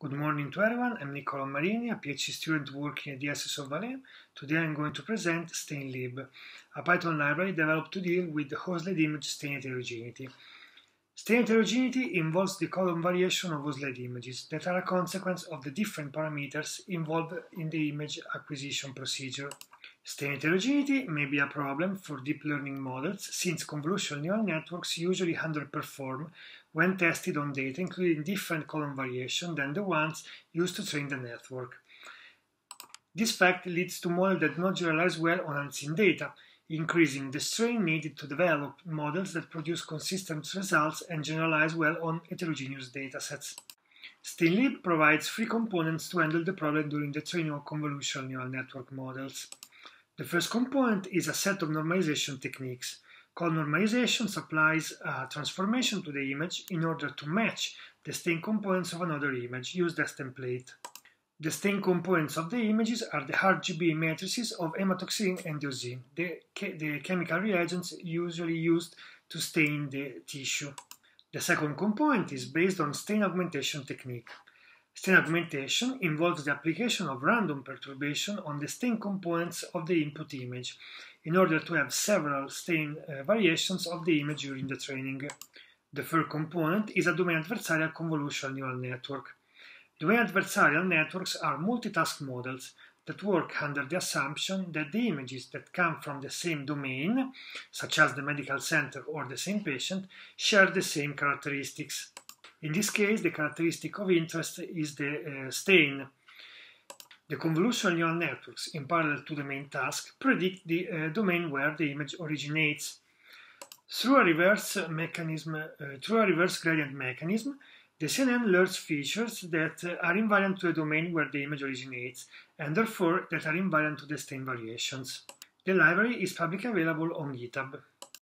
Good morning to everyone, I'm Niccolò Marini, a PhD student working at the SS of Valais. Today I'm going to present StainLib, a Python library developed to deal with the OSLED image stain heterogeneity. Stain heterogeneity involves the column variation of OSLED images that are a consequence of the different parameters involved in the image acquisition procedure. Stain heterogeneity may be a problem for deep learning models since convolutional neural networks usually underperform when tested on data including different column variation than the ones used to train the network. This fact leads to models that do not generalize well on unseen data, increasing the strain needed to develop models that produce consistent results and generalize well on heterogeneous datasets. StainLib provides free components to handle the problem during the training of convolutional neural network models. The first component is a set of normalization techniques. Call normalization applies a transformation to the image in order to match the stain components of another image used as template. The stain components of the images are the RGB matrices of hematoxylin and eosin, the, the chemical reagents usually used to stain the tissue. The second component is based on stain augmentation technique. Stain augmentation involves the application of random perturbation on the stain components of the input image in order to have several stain uh, variations of the image during the training. The third component is a domain adversarial convolutional neural network. Domain adversarial networks are multitask models that work under the assumption that the images that come from the same domain, such as the medical center or the same patient, share the same characteristics. In this case, the characteristic of interest is the uh, stain. The convolutional neural networks, in parallel to the main task, predict the uh, domain where the image originates. Through a reverse mechanism, uh, through a reverse gradient mechanism, the CNN learns features that uh, are invariant to the domain where the image originates, and therefore that are invariant to the stain variations. The library is publicly available on GitHub.